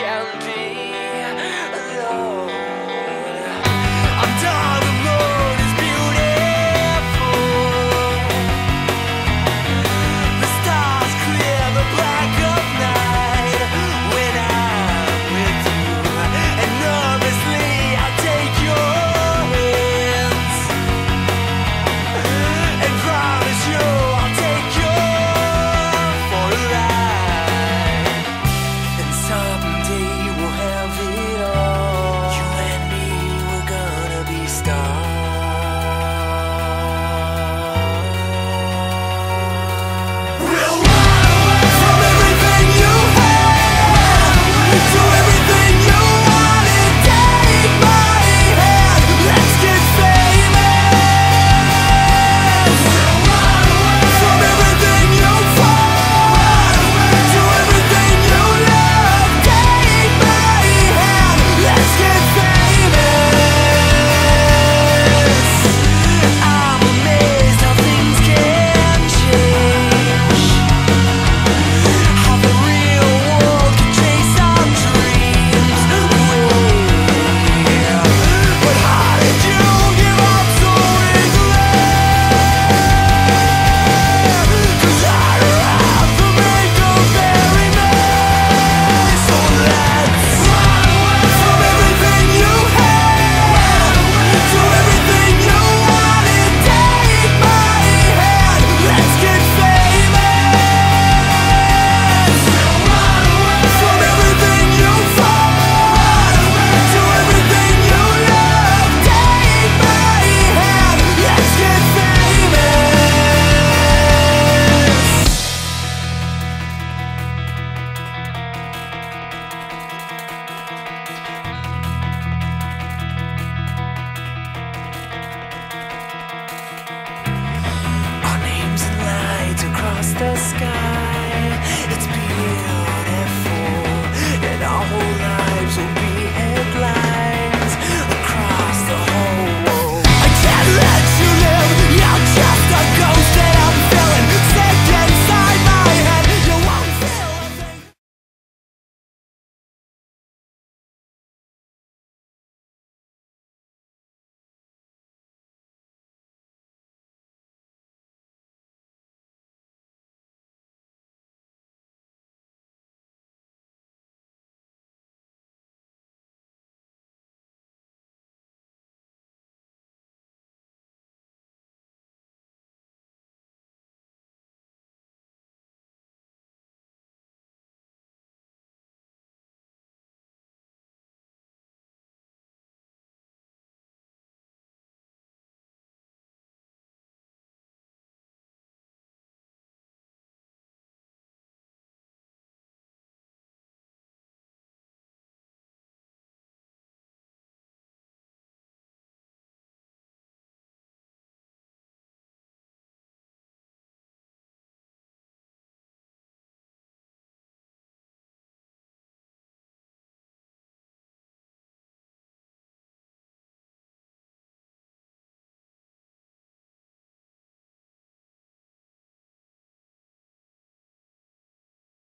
jelly across the sky.